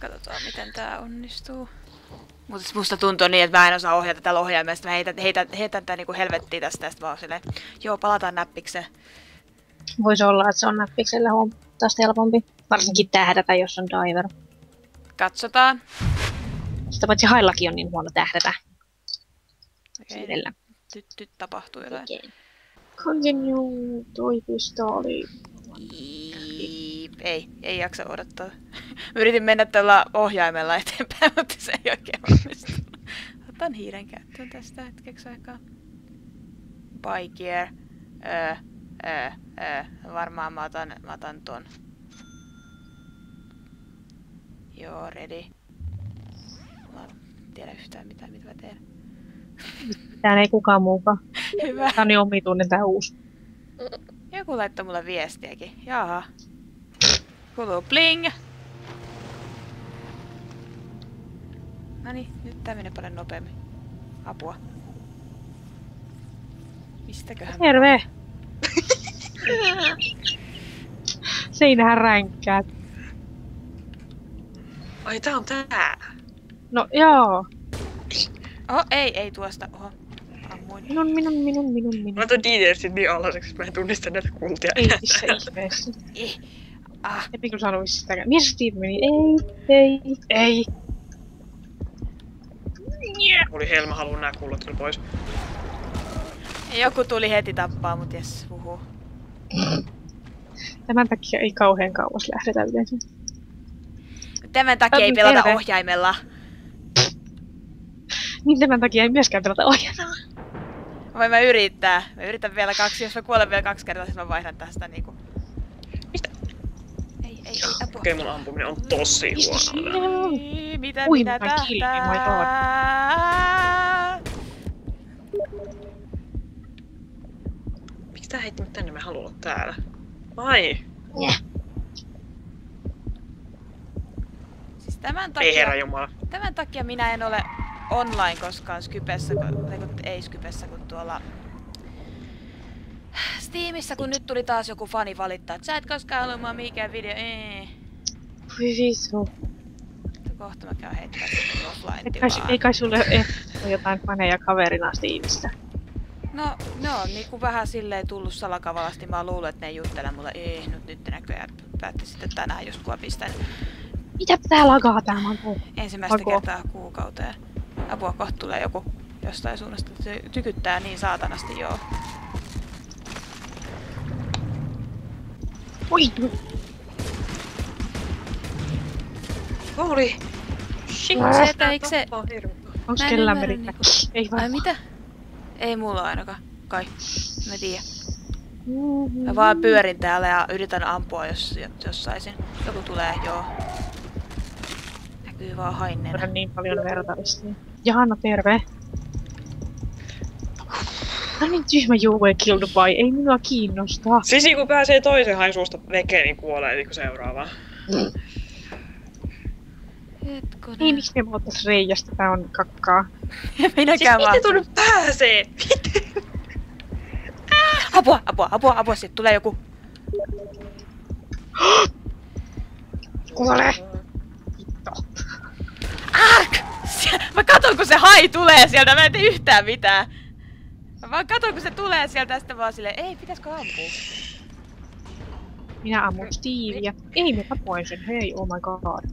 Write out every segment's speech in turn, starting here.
Katsotaan miten tää onnistuu. Mutta musta tuntuu niin, että mä en osaa ohjata tällä ohjaimesta. Mä heitän, heitän, heitän tää niinku helvettiin tästä, tästä vaan silleen, joo, palataan näppikseen. Voisi olla, että se on näppiksellä huomattavasti helpompi. Varsinkin tähdätä, jos on diver. Katsotaan. Sitä paitsi haillakin on niin huono tähdätä. Okei, Sillä. nyt, nyt tapahtuu jotain. Continue, toi pistooli. Iip, Ei, ei jaksa odottaa. Mä Yritin mennä tällä ohjaimella eteenpäin, mutta se ei oikein onnistu. Otan hiiren käyttöön tästä hetkeksi aikaa. Buy gear. Öö, öö, öö. Varmaan mä otan, mä otan ton. Joo, ready. Mä en tiedä yhtään mitään, mitä mä teen. Tää ei kukaan muukaan. Hyvä. Tää on niin omituinen tää uusi. Joku laittoi mulle viestiäkin. Jaha. Kuuluu bling. Noni, nyt tää menee paljon nopeammin. Apua. Mistäköhän? Terve! Seinähän ränkkää. Ai tää on tää. No joo. Oh, ei, ei tuosta. Oho. Ammuin. Minun, minun, minun, minun, minun. Mä laitoin detailsit niin alhaiseksi, että mä en tunnista näitä kultia. Ei missä ihmeessä. Eh. Ah, Epi kun sanois sitäkään. Missä Steve meni? Ei, ei, ei. Oli Helma halunnut nää kullot kyllä pois. joku tuli heti tappaa mut jes, huhu. Tämän takia ei kauhean kauas lähdetä yleensä. Tämän takia ei Terve. pelata ohjaimella. Niin tämän takia ei myöskään pelata ohjata. Voin mä yrittää. Mä yritän vielä kaksi, jos mä kuolen vielä kaksi kertaa, siis mä vaihdan tästä niinku. Mistä? Ei, ei, ei, apua. Okei, mun ampuminen on tosi huono. Ei, Mitä Ui, minä mä killin, oh my tähtään? Miksi tää heitti mut tänne? Mä haluan olla täällä. Ai, Siis tämän ei takia, herra jumala. tämän takia minä en ole online koskaan Skypessä, kun, tai kun ei Skypessä, kun tuolla Steamissa, kun nyt tuli taas joku fani valittaa, että sä et koskaan ollut mua mikään video, ei. Voi visu. Kohta mä käyn heittää offline Ei kai, ei kai sulle ole jotain faneja kaverina Steamissa. No, ne on niinku vähän silleen tullut salakavalasti. Mä luulen, että ne ei juttele mulle. Ei, nyt, nyt näköjään päätti sitten tänään just kun pistän Mitä tää lagaa tää maku? ensimmäistä Apua. kertaa kuukauteen. Apua, kohta tulee joku jostain suunnasta. Se tykyttää niin saatanasti, joo. Oi! Oli. Shit, se, että eikö se... Onks kellään niinku- Ei Ai vaan. mitä? Ei mulla ainakaan. Kai. Mä tiedä. Mm-hmm. Mä vaan pyörin täällä ja yritän ampua, jos, jos saisin. Joku tulee, joo. Näkyy vaan haineena. Olen niin paljon vertaista. Jahanna, terve. No niin tyhmä you were killed by. Ei minua kiinnosta. Sisi kun pääsee toisen hain suusta vekeen, niin kuolee niinku seuraavaan. Hetkonen. Niin, miksi me ottais reijästä? Tää on kakkaa. Minäkään Siis vaan. miten tuonne pääsee? Miten? Apua, apua, apua, apua, sit tulee joku. Kuole! Ark! Sie- Mä katon kun se hai tulee sieltä, mä en tee yhtään mitään. Mä vaan katon kun se tulee sieltä ja sitten vaan silleen, ei, pitäisikö ampua? Minä ammun Stevia. Ei, mä tapoin sen. Hei, oh my god.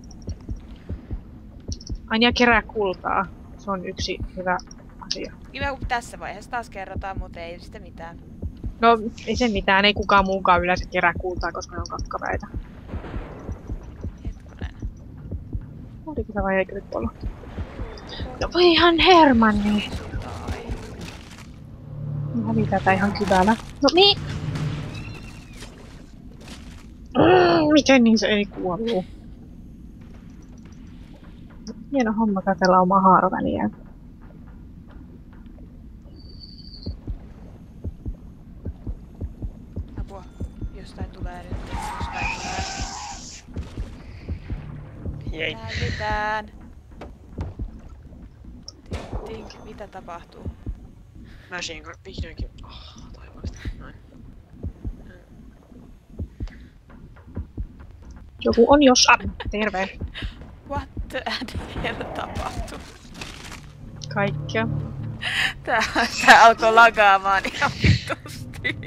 Aina kerää kultaa. Se on yksi hyvä asia. Kiva kun tässä vaiheessa taas kerrotaan, mutta ei sitä mitään. No, ei se mitään. Ei kukaan muukaan yleensä kerää kultaa, koska ne on kakkapäitä. Hetkonen. Oliko se vai eikö nyt ollut? No voi ihan Hermanni. Mä tää ihan kyvällä. No niin. Mm, miten niin se ei kuollu? Hieno homma katella omaa haaroväliä. Apua. Jostain tulee nyt. Jostain tulee. Jei. Tää mitään. Tink, tink. Mitä tapahtuu? Machine gun vihdoinkin. Oh, taivaasta. Noin. Joku on jossain. Terve. The hell tapahtuu? Kaikkea. Tää, tää alkoi lagaamaan ihan vitusti.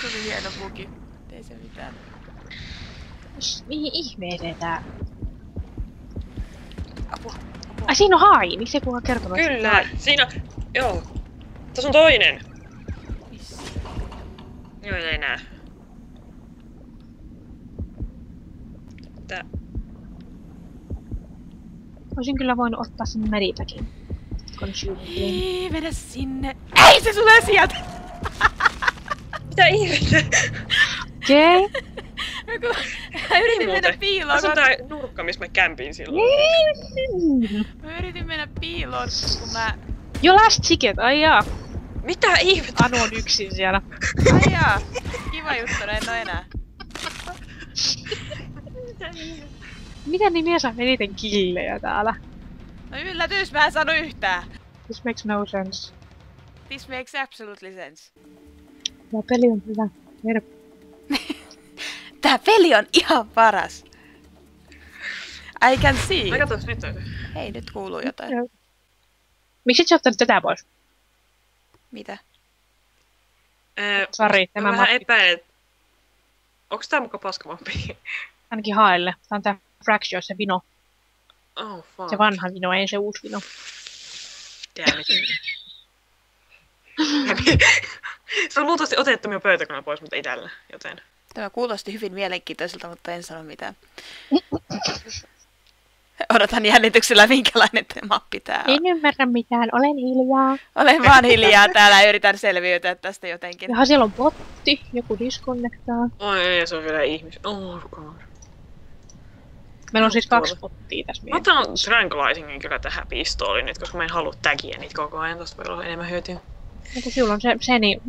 Tuli hieno bugi. Ei se mitään. Mihin ihmeeseen tää? Apua. Ai siinä on hai, miksi ei kukaan kertonut? että Kyllä, siinä... Joo. Tässä on toinen. Missä? Joo, ei näe. Tää... Olisin kyllä voinut ottaa sen. Consuming. Ei, vedä sinne. Ei, se tulee sieltä! Mitä ihmettä? Okei. Mä kun- Mä yritin mennä muuten. piiloon. Tässä on tää nurkka, missä mä kämpin silloin. Mä yritin mennä piiloon, kun mä... Jo last ticket, ai jaa. Mitä ihmettä? Anu on yksin siellä. Ai jaa, kiva juttu, en oo enää. Miten niin mies saa eniten killejä täällä? No yllätys, mä en sano yhtään. This makes no sense. This makes absolutely sense. Tämä peli on hyvä. Meidän Tää peli on ihan paras. I can see. Mä katos nyt. Hei, nyt kuuluu jotain. Joo. Miksi et sä ottanut tätä pois? Mitä? Sari, Mä tämä vähän epäilen, että onks tää muka paskamampi? Ainakin haelle. Tää on tää Fracture, se vino. Oh fuck. Se vanha vino, ei se uusi vino. Damn it. se on luultavasti otettu minun pöytäkoneen pois, mutta ei tällä, joten... Tämä kuulosti hyvin mielenkiintoiselta, mutta en sano mitään. Odotan jännityksellä, minkälainen tämä mappi tää on. En ymmärrä mitään, olen hiljaa. Olen vaan hiljaa täällä ja yritän selviytyä tästä jotenkin. Jaha, siellä on botti, joku disconnectaa. Oi ei, se on vielä ihmis. Oh god. Meillä on siis kaksi bottia tässä Mä otan Tranquilizingin kyllä tähän pistooliin nyt, koska mä en halua tagia niitä koko ajan. Tosta voi olla enemmän hyötyä. Mutta sulla on se, se niin...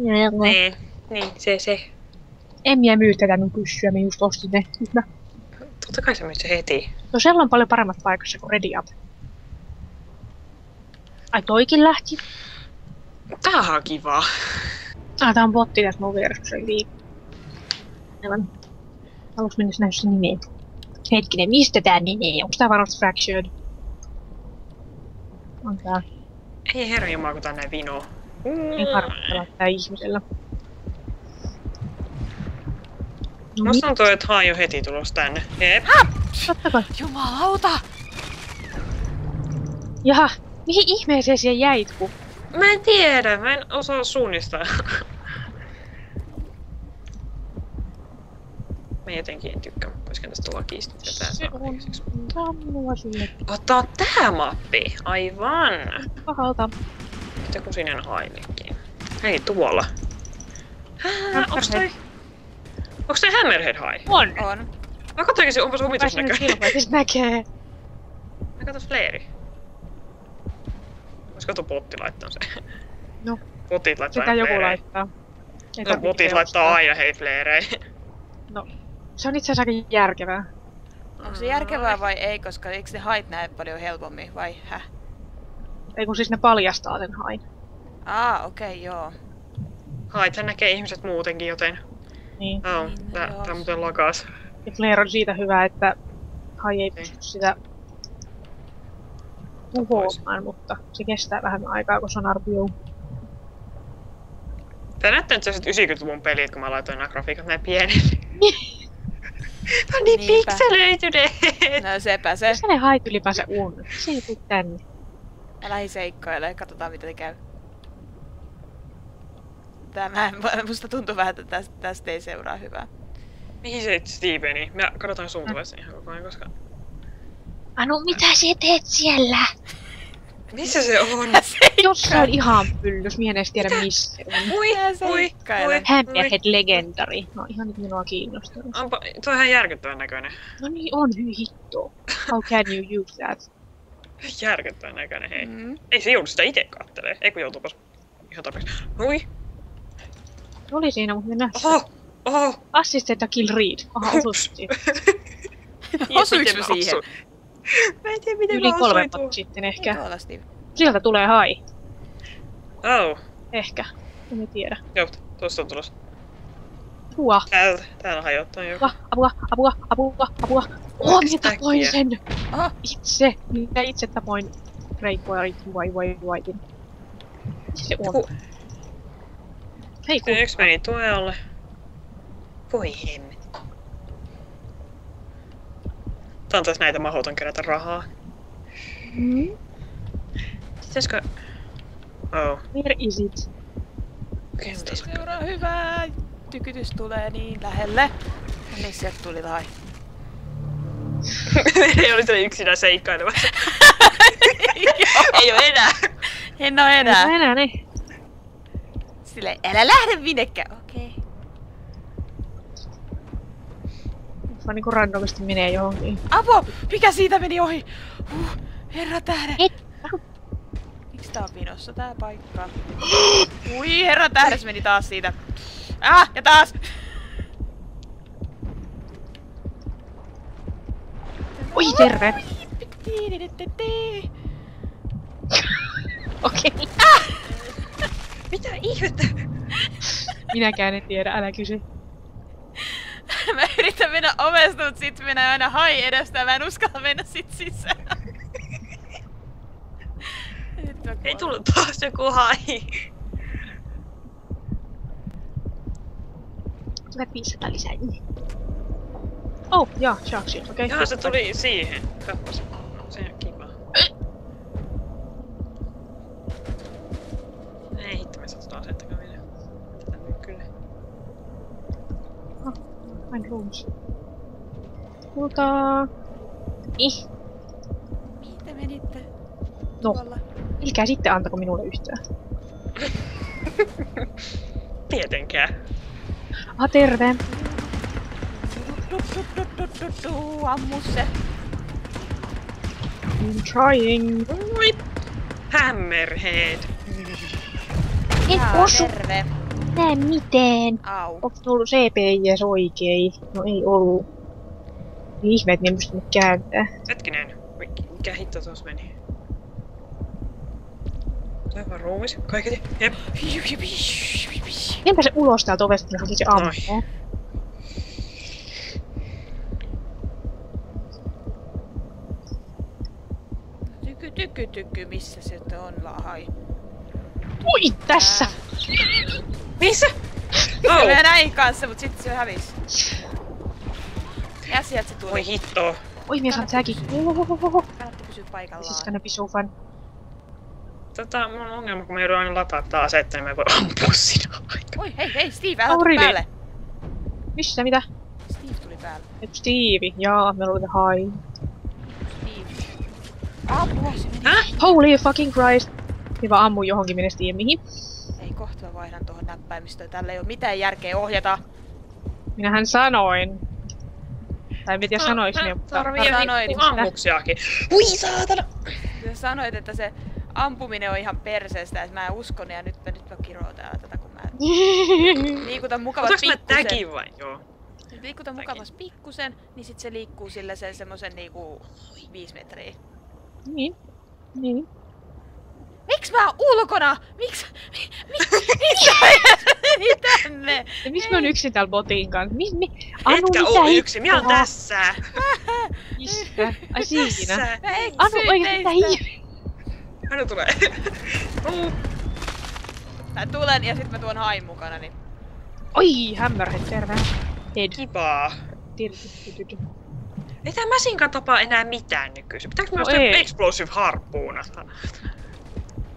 Niin, niin, se se. En minä myy tätä mun pyssyä, mä just ostin ne. Nyt mä- Totta kai sä myyt se heti. No siellä on paljon paremmat paikassa kuin Ready Up. Ai toikin lähti. Tää on kiva. Ah, tää on botti tässä mun vieressä, kun se oli liik- Aivan. Aluksi mennä nähdä se nimeä. Hetkinen, mistä tää menee? Onks tää varmasti Fractured? On tää. Ei herra jumala, kun tää näin vino. Ei harmittava tää ihmisellä. No Musta tuntuu, että haan jo heti tulos tänne. Jep. totta kai. Jumalauta! Jaha, mihin ihmeeseen siellä jäit, kun... Mä en tiedä, mä en osaa suunnistaa. Mä jotenkin en tykkää, voisikin tästä lakista tätä Se saa on sulle Ottaa tää mappi, aivan. pahalta. Joku sininen hainnekin. Hei, tuolla. Hää, onks toi... Onks toi Hammerhead High? On! On. Mä katsoinkin se onpas omitus Pääsin näköinen. ilmeisesti näkee. Mä katos Flairi. Olisiko tuo botti laittaa se? No. Botit laittaa Sitä joku flairejä. laittaa. Ei No botit laittaa aina hei flairejä. Se on itse asiassa aika järkevää. Onko se järkevää vai ei, koska eikö ne hait näe paljon helpommin vai häh? Ei kun siis ne paljastaa sen hain. Aa, okei, okay, joo. Haithan näkee ihmiset muutenkin, joten... Niin. Oh, Niin, tää, joo. tää muuten lakas. Ja Flare on siitä hyvä, että hai ei pysty sitä tuhoamaan, mutta se kestää vähän aikaa, kun se on arvio. Tää näyttää nyt sellaiset 90-luvun pelit, kun mä laitoin nämä grafiikat näin pienille. On niin Niinpä. pikselöityneet! No sepä se. Missä ne hait ylipäänsä on? Se ei tuu tänne. Mä lähdin seikkailemaan, katsotaan mitä te käy. Tämä musta tuntuu vähän, että tästä, tästä ei seuraa hyvää. Mihin se Steveni? Mä katsotaan sun tulessa ihan koko ajan, koska... Anu, mitä sä teet siellä? Missä se on? Jossain ihan pyllys, mihin edes tiedä missä se on. Ui, ui, ui, Hammerhead Legendary. No ihan nyt minua kiinnostaa. Onpa, toi on ihan järkyttävän näköinen. No niin on, hyi hitto. How can you use that? Järkyttävän näköinen, hei. Mm. Ei se joudu sitä itse kattelee. Ei kun joutuupas ihan tarpeeksi. Ui, Se oli siinä, mutta mennään. oho, oho. Assistent ja kill read. Aha, Ups. osusti. Osuiks Miten mä mä siihen? Mä en tiedä miten Yli kolme vuotta sitten ehkä. Tuolla. Sieltä tulee hai. Oh, Ehkä. En tiedä. joo, tuosta on tulossa. Apua! Täällä, täällä hajottaa joku. Apua! Apua! Apua! Apua! Apua! Oh, minä tapoin sen! Oho, Itse! Minä itse tapoin Breakboy vai vai. Missä se on? Joku, Hei, kun... yksi meni tuolle. Voi hemmet. Tää on taas näitä mahdoton kerätä rahaa. Mm, Pitäisikö... Oh, where is it? okei, okay, se seuraa hyvää. Tykytys tulee niin lähelle. No niin, sieltä tuli vai. Ei oli siellä yksinään seikkailemassa. Ei oo enää. En oo enää. Enää, enää ne. Silleen, älä lähde minnekään. Okei. Vaan niinku randomisti menee johonkin. Apo! Mikä siitä meni ohi? Huh, herra tähde. Et. Miksi tää on pinossa tää paikka? Ui, herra tähdes meni taas siitä. Ah, ja taas! Oi, terve! Okei. Mitä ihmettä? Minäkään en tiedä, älä kysy. Mä yritän mennä ovesta, mut sit mennä aina hai edestä ja mä en uskalla mennä sit sisään. Ei tullut taas joku hai. Tulee 500 lisää. Oh, joo, Shark Shield, okei. Joo, se tuli siihen. Kappas. Se on kiva. Ei hitto, me saataan asettakaan vielä. Tätä nyt kyllä. Find rooms. Kultaa. Ih, Mihin te menitte? No. Älkää sitten antako minulle yhtään. Tietenkään. Ah, terve. Du, du, du, du, du, du, ammu se. I'm trying. Oi! Hammerhead. En Jaa, osu terve. näe mitään. Au. Onks ollut CPIS oikein? No ei ollut. Ihme, että en pystynyt kääntää. Hetkinen. Oi, Mikä hitto tuossa meni? Vaan ruumis. Kaiketi. Jep. En pääse ulos täältä ovesta, niin se ampuu. Tyky, tyky, tyky, missä se sitten on lahai? Ui, tässä! Missä? Oh. Oh. Mä näin kanssa, mut sitten se hävisi. Ja sieltä se tuli. Voi hitto. Oi, mies on säkin. Kannatti pysyä This is paikallaan. gonna be so fun. Tota, mulla on ongelma, kun mä joudun aina lataa tää asetta, niin mä en voi ampua siinä aikaa. Oi, hei, hei, Steve, älä Oh, tuu really? päälle. Missä, mitä? Steve tuli päälle. Et Steve. Jaa, meillä oli hi. Steve. Apua, se meni. Häh? Holy fucking Christ. Hyvä ammu johonkin, minä tiedä mihin. Ei, kohta mä vaihdan tuohon näppäimistöön. Tällä ei oo mitään järkeä ohjata. Minähän sanoin. Tai en tiedä sanois ne, mutta... Tarvii Sanoit. niinku ammuksiakin. Ui saatana! Sä sanoit, että se ampuminen on ihan perseestä, että mä en usko ne ja nyt mä, nyt mä kiroon täällä tätä, kun mä liikutan mukavasti Otaks mä pikkusen. tagin vai? Joo. Liikutan mukavasti pikkusen, niin sit se liikkuu sillä sen semmosen niinku viisi metriä. niin. Niin. Miks mä oon ulkona? Miks? Mi, mi, missä tänne? Ja missä mä oon yksin täällä botin kanssa? Mi, mi, Anu, Etkä mitä oo yksin, minä oon tässä! Missä? Ai siinä. Tässä. Mä Anu, oikeesti mitä hiivi? Anu tulee. Uh. Mä tulen ja sit mä tuon hain mukana, niin Oi, Hammerhead, terve. Head. Tirtytytyty. Ei tää mäsinkaan tapaa enää mitään nykyisin. Pitääkö mä No ostaa ei. explosive harppuuna?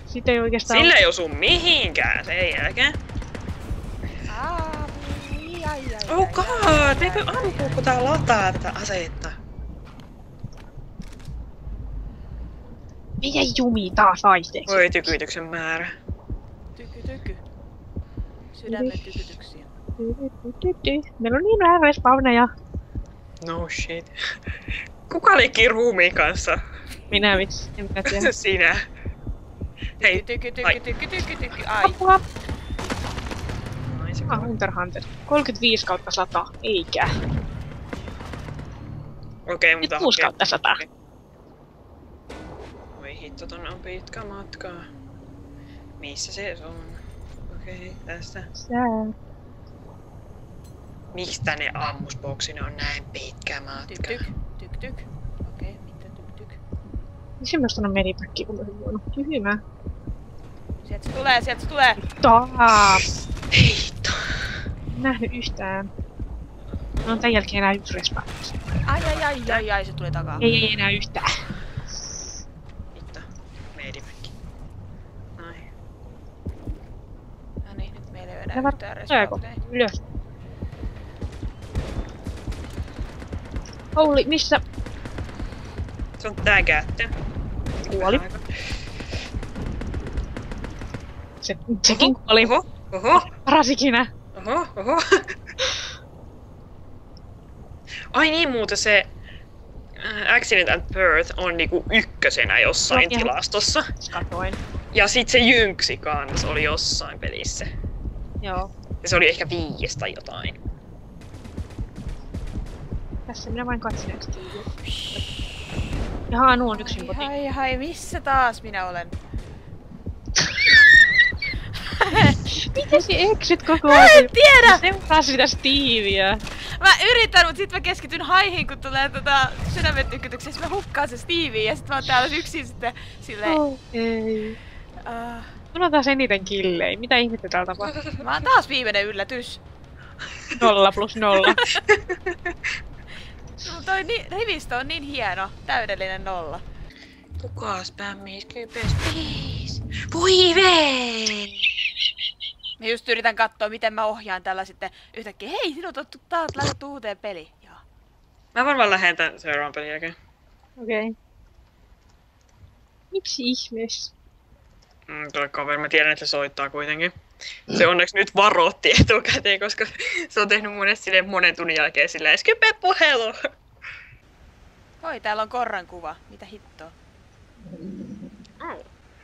Sitten ei oikeastaan... Sillä ei osu mihinkään sen jälkeen. Ai, ai, ai, Oh ai, god, ai, eikö ai. ampuu kun tää lataa tätä asetta? Mikä jumi taas aisteeksi? Voi tykytyksen määrä. Tyky, tyky. Sydämen tykytyksiä. Meillä on niin vähän respawneja. No shit. Kuka leikki ruumiin kanssa? Minä vitsi, en minä tiedä. Sinä. Hei, Tyky, tyky, ai. tyky, tyky, tyky, ai. Apua! Ah, Hunter Hunter. 35 kautta 100, eikä. Okei, Nyt mutta... 6 kautta 100. Voi hitto, tonne on pitkä matka. Missä se on? Okei, tästä. Sää. Mistä ne ammusboksina on näin pitkä Tyk matka? tyk, tyk tyk. Okei, mitä tyk tyk. Miksi mä ostanut medipäkkiä, kun mä olisin voinut? Tyhmä. Sieltä se tulee, sieltä se tulee! Taas! Heitto. En nähnyt yhtään. No tän jälkeen enää yksi respa. Ai ai ai ai ai, se tuli takaa. Ei, ei enää yhtään. Hitto. No niin, nyt meillä ei ole enää yhtään respawneja. Ylös. Houli, missä? Se on tää käyttö. Kuoli. Se, sekin kuoli. Oho, oho, Parasikinä. oho, oho. Ai niin muuten se äh, Accident at Birth on niinku ykkösenä jossain ihan- tilastossa. Katoin. Ja sit se Jynksi kans oli jossain pelissä. Joo. Ja se oli ehkä viies tai jotain. Tässä minä vain katselin. Jaha, nuo on yksin koti. Ai ai, missä taas minä olen? Miten se eksyt koko Mä ajan? en tiedä! Seuraa sitä Steveä. Mä yritän, mut sit mä keskityn haihin, kun tulee tota sydämen tykkytyksiä. Sit mä hukkaan se Stevie ja sit mä oon täällä yksin sitten silleen... Oh, ei. Uh, Mulla on taas eniten killei. Mitä ihmettä täällä tapahtuu? mä oon taas viimeinen yllätys. Nolla plus nolla. No, toi ni- rivistö on niin hieno. Täydellinen nolla. Kuka spämmii kypes? Please. Voi veen! Mä just yritän katsoa, miten mä ohjaan tällä sitten yhtäkkiä. Hei, sinut on taas laitettu uuteen peliin. Joo. Mä varmaan lähden tän seuraavan pelin jälkeen. Okei. Okay. Miksi ihmeessä? Mm, toi kaveri, mä tiedän, että se soittaa kuitenkin. Se onneksi nyt varoitti etukäteen, koska se on tehnyt monesti silleen monen tunnin jälkeen silleen Skype puhelu. Oi, täällä on korran kuva. Mitä hittoa?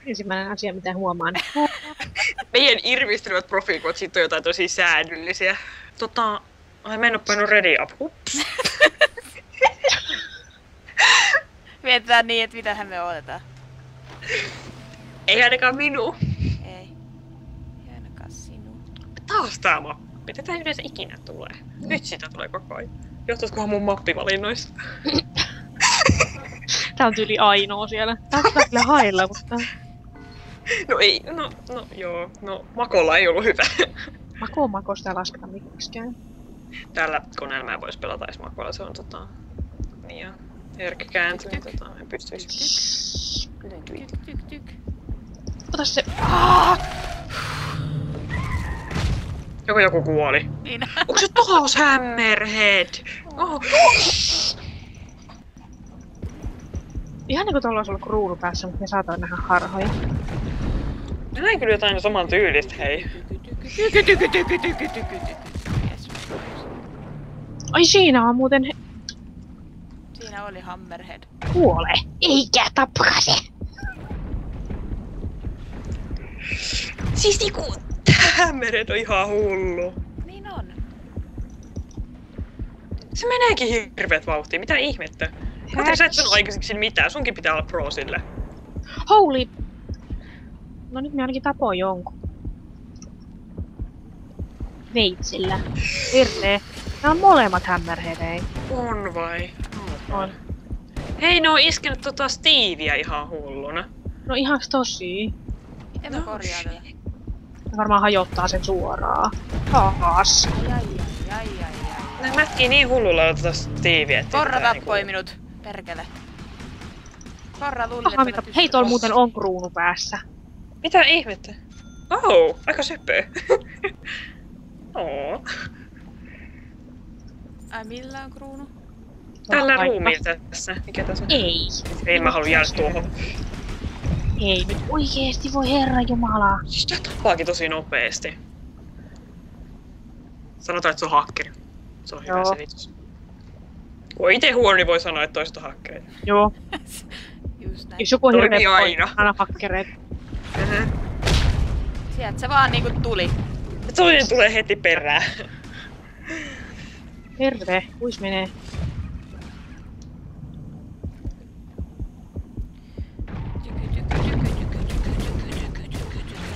Ensimmäinen asia, mitä huomaan. Meidän irvistelevät profiilikuvat sit on jotain tosi säädyllisiä. Tota, ai mä en oo painut ready up. Ups. Mietitään niin, että mitähän me otetaan. Ei ainakaan minua. Ei. Ei ainakaan sinun. Taas tää mappi. Tätä ei yleensä ikinä tulee. Nyt sitä tulee koko ajan. Johtaisikohan mun mappivalinnoista? Tää on tyyli ainoa siellä. Tää on kyllä hailla, mutta... No ei, no, no joo. No Makolla ei ollut hyvä. Mako makosta lasketa miksikään. Tällä koneella mä vois pelata edes Makolla, se on tota... Niin jo. Herkkä kääntö, niin tota, en pystyis. Tyk, tyk, tyk. Ota se... Joko joku kuoli. Niin. Onko se taas Hammerhead? Oh. Ihan niinku tuolla olisi ollut kruunu päässä, mutta me saatoin nähdä harhoja. Mä näin kyllä jotain saman tyylistä, hei. Ai siinä on muuten he- Siinä oli Hammerhead. kuole. Eikä tappakaa se. Siis niinku... Hammerhead on ihan hullu. Niin on. Se meneekin hirveet vauhtia, mitä ihmettä? Katri, sä et sanoo aikaiseksi mitään, sunkin pitää olla pro sille. Holy... No nyt me ainakin tapoin jonkun. Veitsillä. Hirveä. Nämä on molemmat hämmärheadei. On vai? On. Hei, ne on iskenyt tota Stevieä ihan hulluna. No ihan tosi. Miten mä No, korjaan tätä? Ne varmaan hajottaa sen suoraan. Taas. Ai ai ai ai ai ai. Ne mätkii niin hullulla tota Stevieä, että... Korra tää tappoi niinku- minut. Perkele. Korra luuli, Aha, että mitä... mä Hei, tuolla muuten on kruunu päässä. Mitä ihmettä? Oh, aika söpö. Oo. Ai millä on kruunu? Tällä Paikka. ruumiilla tässä. Mikä tässä on? Ei. Ei mä halua jäädä tuohon. Ei nyt oikeesti, voi herra jumala. Siis tää tappaakin tosi nopeesti. Sanotaan, että se on hakkeri. Se on hyvä Joo. selitys. Kun on ite huono, niin voi sanoa, että toiset on hakkereita. Joo. Just näin. Jos joku on hirveä aina. poika, aina hakkereita. Mm-hmm. Sieltä se vaan niinku tuli. Toinen tulee heti perään. Terve, kuis menee?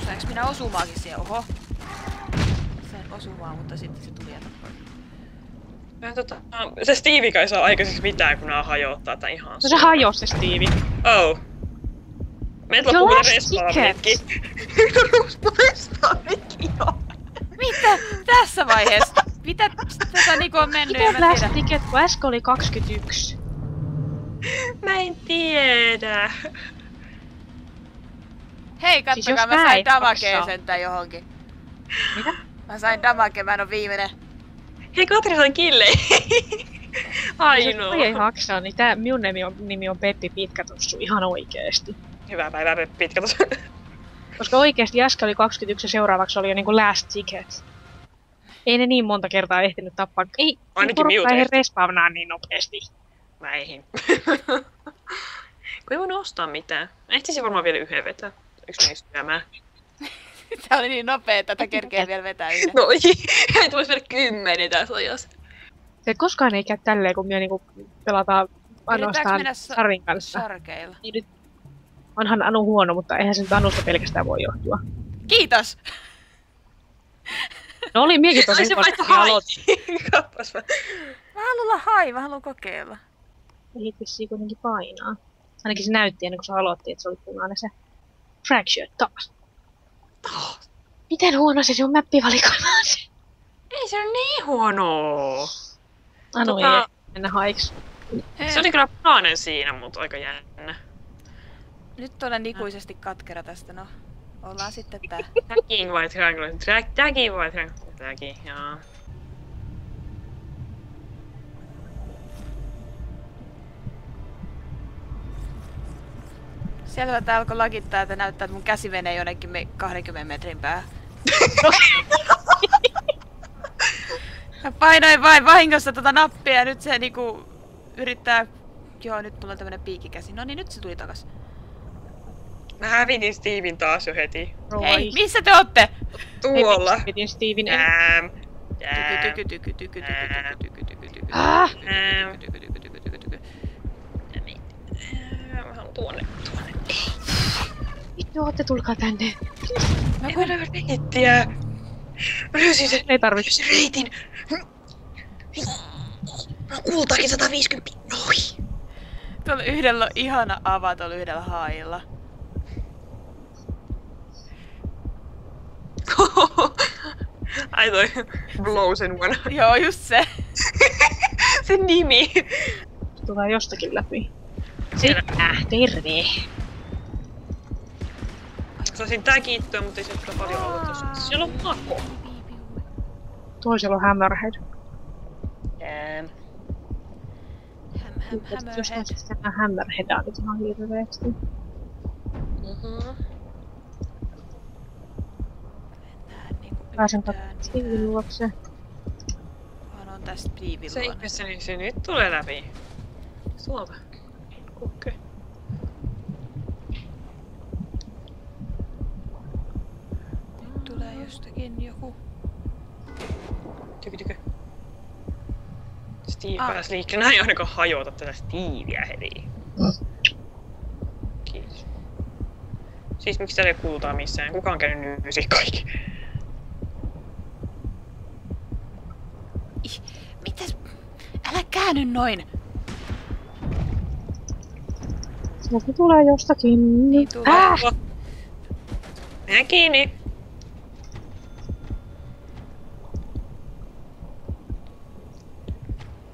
Saanko minä osumaakin siihen? Oho. Sain osumaan, mutta sitten se tuli jätä tota, se Steve kai saa aikaiseksi mitään, kun nää hajottaa tai ihan. No se hajosi se Steve. Oh. Meitä Joo, loppuu last respawnikki. respawnikki, joo. Mitä? Tässä vaiheessa? Mitä tätä niinku on mennyt? Miten last ticket, kun äsken oli 21? Mä en tiedä. Hei, Siis kattokaa, jos mä sain maksaa. sentään johonkin. Mitä? Mä sain damakea, mä en oo viimeinen. Hei, Katri sai killei. Ainoa. Jos ei maksaa, niin tää, minun nimi on, nimi on Peppi Pitkätussu ihan oikeesti. Hyvää päivää, pitkä tos. Koska oikeesti äsken oli 21 ja seuraavaksi oli jo niinku last ticket. Ei ne niin monta kertaa ehtinyt tappaa. Ei, Ainakin porukka ei respawnaa niin nopeasti. Mä eihin. Kun ei voinut ostaa mitään. Ehtisin varmaan vielä yhden vetää. Yksi meistä syömään. Tää oli niin nopea, että tätä kerkee vielä vetää yhden. No ei, ei tulisi vielä kymmenen tässä ajassa. Se koskaan ei käy tälleen, kun me niinku pelataan ainoastaan Sarin kanssa. Sarkeilla. Niin nyt onhan Anu huono, mutta eihän se nyt Anusta pelkästään voi johtua. Kiitos! No oli miekin tosi se huono, vaihtoi hai. mä. Haluan olla hai, mä haluan kokeilla. Ei vissiin kuitenkin painaa. Ainakin se näytti ennen kuin se aloitti, että se oli punainen se Fracture taas. Oh, Miten huono se sinun mäppivalikoima on se? ei se ole niin huono. Anu Tota- ei mennä haiksi. Se oli kyllä punainen siinä, mutta aika jännä. Nyt olen ikuisesti katkera tästä, no. Ollaan sitten tää. Tagging vai triangle? Tagging vai triangle? Tagging, joo. Selvä, että alkoi lagittaa, että näyttää, että mun käsi menee jonnekin me 20 metrin päähän. Mä painoin vain vahingossa tota nappia ja nyt se niinku yrittää... Joo, nyt mulla on tämmönen piikikäsi. No niin, nyt se tuli takas. Mä hävitin Steven taas jo heti. Hei, missä te ootte? Tuolla. Steven. Ah! Tyky, tyky, tyky, tyky. Mä haluan tuonne, tuonne. Vittu, ootte tulkaa tänne. Mä En löydä reittiä. Mä löysin sen. Ei tarvitse. Löysin reitin. Mä oon kultaakin 150. Noi. Tuolla yhdellä on ihana ava tuolla yhdellä hailla. Ai toi Blowsen one. Joo, just se. Sen nimi. Tulee jostakin läpi. Siellä. Äh, terve. Saisin tagittyä, mutta ei se kyllä paljon ollut tossa. Siellä on mako. Toisella on Hammerhead. Jääm. Häm, häm, Jos hämöhead. näistä tänään Hammerheadaa nyt ihan hirveästi. Mhm. Mennään Pääsen katsomaan Steven luokse. Vaan on tästä Steven Se niin se nyt tulee läpi. Suova. Kukke. Nyt tulee jostakin joku. Tykö tykö. Steve Ah. pääsi liikkeelle. Näin ainakaan hajota tätä Steveä heti. Kiitos. Siis miksi täällä ei kultaa missään? Kuka on käynyt nyysi kaikki? Mitäs? Älä käänny noin! Sieltä tulee jostakin. Niin tulee. Äh! Mennään kiinni.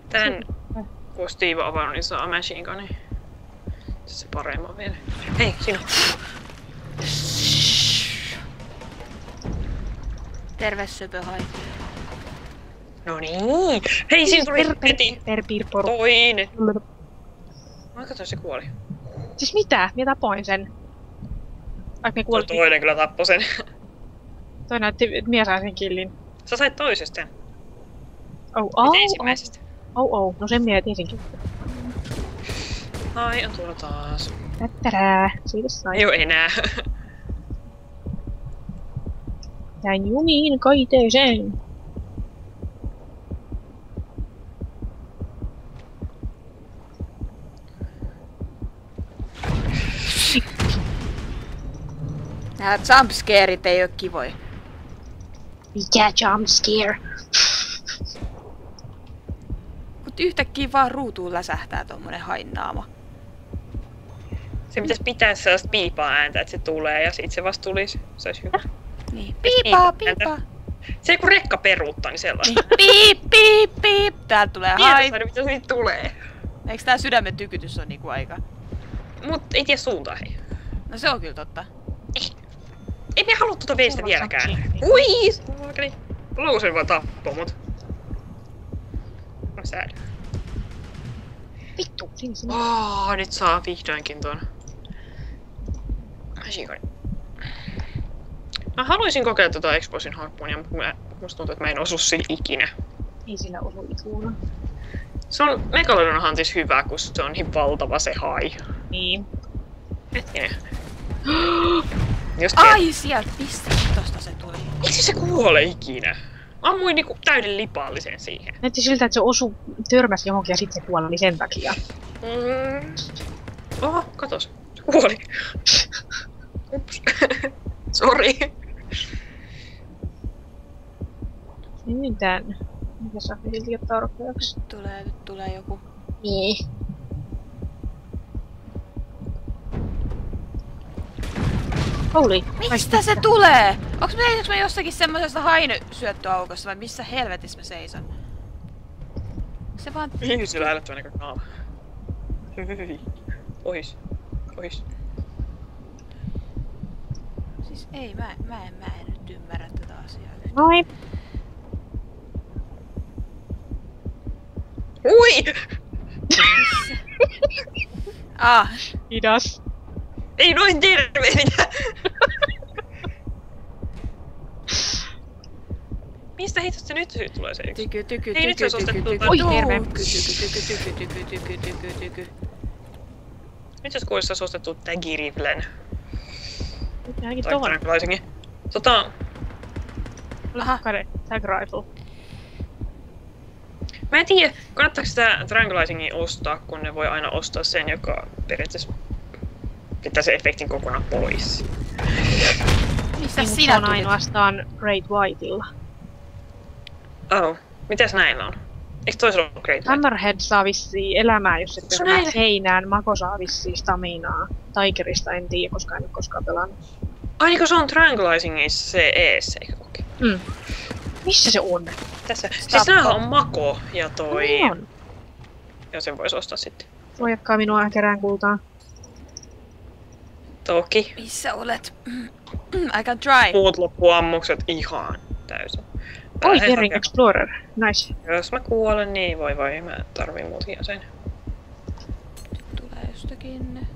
Tän kun Steve on avannut, niin saa machine gunin. Se paremman vielä. Hei, sinä. Terve söpöhai. No niin. Hei, siinä tuli Per, per, heti per, pirporu. toinen. Mä katsoin, se kuoli. Siis mitä? Minä tapoin sen. Vaikka ne kuoli. toinen kyllä tappoi sen. Toi näytti, että minä sain sen killin. Sä sait toisesta. Oh, Oh, oh, ensimmäisestä. oh, oh. No sen minä tiesinkin. Ai, on tuolla taas. Tättärää. Siitä sai. Ei oo enää. Jäin jumiin kaiteeseen. Nää jumpscareit ei oo kivoja. Mikä jumpscare? yhtäkkiä vaan ruutuun läsähtää tommonen hainnaama. Se pitäisi pitää sellaista piipaa ääntä, että se tulee ja sit se vasta tulisi. Se olisi hyvä. Niin, piipaa, Piipaa. piipaa. Se kun rekka peruuttaa, niin sellaista. Niin, piip, piip, piip. Täältä tulee hai. Tiedät, mitä siitä tulee. Eiks tää sydämen tykytys on niinku aika? Mut ei tiedä suuntaa hei. No se on kyllä totta. Ei me halua tuota veistä vieläkään. Ui! Saakeli. Lousen vaan tappoi mut. Mä säädän. Vittu, sinne. Oh, nyt saa vihdoinkin ton. Mä haluaisin kokeilla tota Exposin harppuunia, mutta mä, musta tuntuu, että mä en osu sillä ikinä. Ei sillä osu ikuuna. Se on Megalodon Huntis hyvä, kun se on niin valtava se hai. Niin. Hetkinen. Jos Ai sieltä, mistä tosta se tuli? Miksi se kuole ikinä? Ammuin niinku täyden lipallisen siihen. Näytti siltä, että se osu, törmäsi johonkin ja sitten se kuoli sen takia. Mm. Oho, katos. Se kuoli. Ups. Sori. Niin tän. Mikä saa silti? Nyt tulee, nyt tulee joku. Niin. Holy. Mistä se tulee? Onks me, onks me jossakin semmosesta hain-syöttöaukossa vai missä helvetissä mä seison? Se vaan... Mihin sillä älyttyä näkö naama? Ohis. Ohis. Siis ei, mä, mä, en, mä en nyt ymmärrä tätä asiaa yhtään. Noin. Ui! Ah, Hidas. Ei noin terveenä! Mistä hitosta nyt sy- tulee se yksi? tyky, tyky, Ei, nyt tyky, se tyky, ostettu tyky, tai- Oi, hirveä. tyky, tyky, tyky, tyky, tyky, tyky, tyky, tyky. Nyt jos kuulisi olisi ostettu tää Girivlen. Nyt ainakin Tai tuohon. Tranquilizingin. Tota, Aha. Kade, tag rifle. mä en tiedä, kannattaako sitä Tranquilizingin ostaa, kun ne voi aina ostaa sen, joka periaatteessa pitää sen efektin kokonaan pois. Missä Niin, se sinä on tulit? ainoastaan Great Whiteilla. Oh, mitäs näillä on? Eikö toisella ole Great White? Hammerhead saa vissiin elämää, jos et Se törmää näin. seinään. Mako saa vissiin staminaa. Tigerista en tiedä, koska en ole koskaan pelannut. Ai niin kun se on Tranquilizingissa se ees, eikö okei. Mm. Missä se on? Tässä. Stappo. Siis nää on Mako ja toi... Niin on. Ja sen vois ostaa sitten. Voi jatkaa minua kerään kultaa. Toki. Missä olet? I can try. Muut loppuammukset ihan täysin. Oi, hakemaan- Explorer. Nice. Jos mä kuolen, niin voi voi, mä tarviin muutakin sen. Tulee jostakin.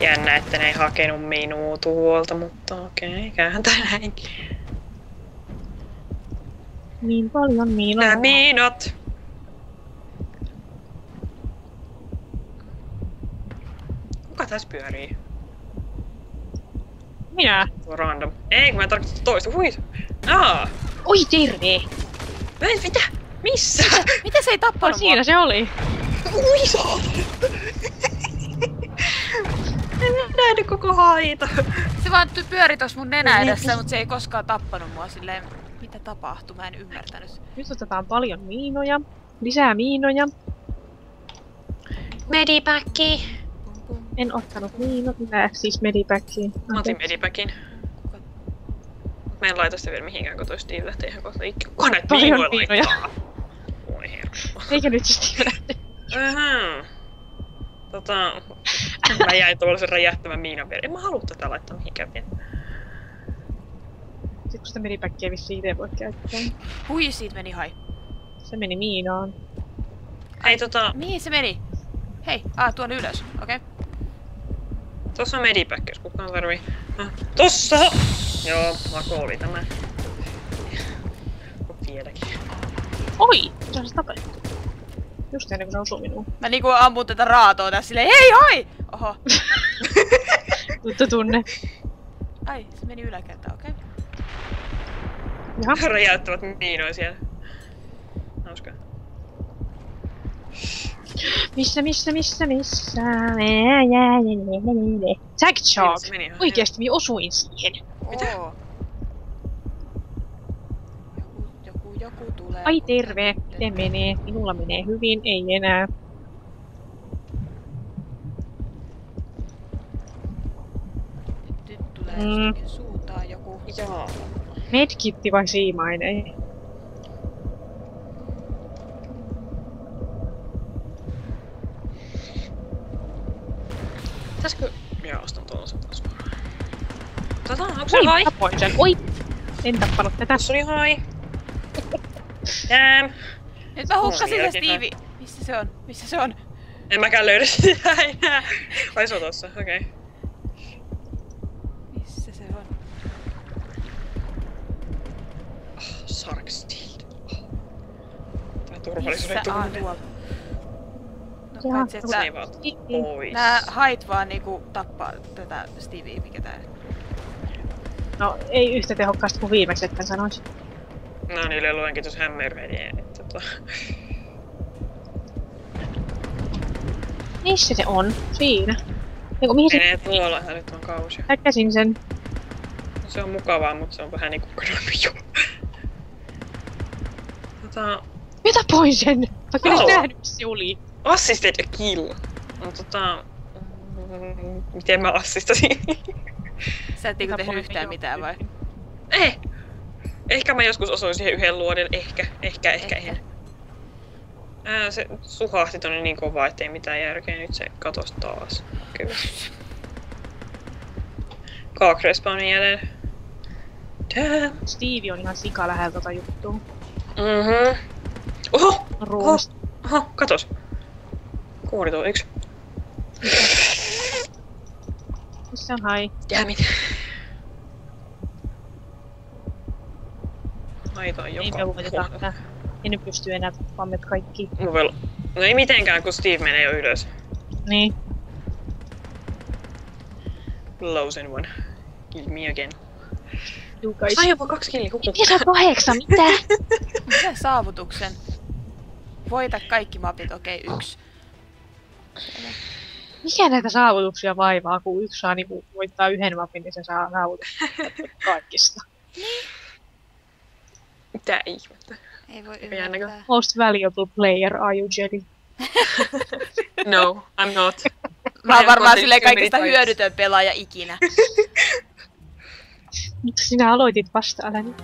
Jännä, että ne ei hakenut minua tuolta, mutta okei, käyhän tää näinkin. Niin paljon miinoja. Nää miinat! Kuka tässä pyörii? Minä. Tuo random. Ei, kun mä tarkoitan toista. Hui! Aa! Oi, terve! Mä en, mitä? Missä? Miten se ei tappanut siinä se oli. Ui! En nähnyt koko haita. Se vaan pyöri tos mun nenä edessä, mutta se ei koskaan tappanut mua silleen. Mitä tapahtui? Mä en ymmärtänyt. Nyt otetaan paljon miinoja. Lisää miinoja. Medipäkki. En ottanut miinoja, siis medipackiin. Mä otin medipäkin. Mä en laita sitä vielä mihinkään, kun toi Steve lähtee ihan kohta ikki. Kuka näitä viinoja laittaa? Voi herra. Eikä nyt siis tiedä. Ahaa. Tota, mä jäin tuollaisen räjähtävän miinan vielä. En mä halua tätä laittaa mihinkään vielä. Sitten kun sitä medipackia vissiin itse voi käyttää. Hui, siitä meni hai. Se meni miinaan. Hei tota, Mihin se meni? Hei, ah, tuonne ylös. Okei. Okay. Tossa on medipack, jos kukaan tarvii. Ah, tossa! Joo, Mako oli tämä. Vieläkin. Oi! On se tapettu. Just ennen kuin se osui minuun. Mä niinku ammun tätä raatoa tässä silleen, hei hai! Oho. Tuttu tunne. Ai, se meni yläkertaan, okei. Okay. Jaha. Räjäyttävät miinoja siellä. Hauska. Missä, missä, missä, missä? Tag ihan Oikeesti minä osuin siihen. Mitä? Joku, joku, tulee. Ai terve, miten menee? Minulla menee hyvin, ei enää. Nyt, tulee Mm. suuntaan joku. Jaa. Medkitti vai siimainen? Pitäisikö... Joo, ostan tuollaisen taas varmaan. Tota, onko se Oi, hai? tapoin sen. Oi! En tappanut tätä. Tässä oli hai. Damn. Nyt mä hukkasin sen jälkeen Stevie. Missä se on? Missä se on? En mäkään löydä sitä enää. Vai se on tossa, okei. Okay. Missä se on? Sark Steel. Tää turvallisuuden Missä? Ah, tunne. tuolla. No paitsi, Se että ei vaan pois. nää hait vaan niinku tappaa tätä Stevie, mikä tää No, ei yhtä tehokkaasti kuin viimeksi, että sanois. No niille luenkin tuossa Hammerheadien. että Tota... Missä se on? Siinä. Eiku, mihin se... Menee tuolla hälyttävän kausia. Näkäsin sen. Se on mukavaa, mutta se on vähän niinku kadonnut jo. Tota... Mä tapoin sen! Mä kyllä Oh. nähnyt, missä se oli. Assisted a kill. No tota... mm, Miten mä assistasin? Sä et niinku tehnyt yhtään jo. mitään vai? eh! Ehkä mä joskus osuin siihen yhden luoden. Ehkä, ehkä, ehkä, Ehkä. en. Ää, se suhahti tonne niin kovaa, ettei mitään järkeä. Nyt se katos taas. Kyllä. Kaak respawnin jäljellä. Damn. Stevie on ihan sika lähellä tota juttua. Mhm. Oho! Ruumista. Oho, katos. Kuori tuo yksi. Missä on hai? Damn it. Aita on Niin joka me voitetaan puolella. tätä. En nyt pysty enää tappamaan meitä kaikki. Muvel... No ei mitenkään, kun Steve menee jo ylös. Niin. Losen one. Kill me again. You guys. Jopa kaksi killi. Miten sä kahdeksan? Mitä? Mitä saavutuksen? Voita kaikki mapit, okei, okay, yksi. Mikä näitä saavutuksia vaivaa, kun yksi saa niinku voittaa yhden mapin, niin se saa saavutuksia kaikista. Mitä ihmettä? Ei voi ymmärtää. Most valuable player, are you Jelly? No, I'm not. Mä oon varmaan silleen kaikista hyödytön pelaaja ikinä. Mutta sinä aloitit vasta, älä nyt.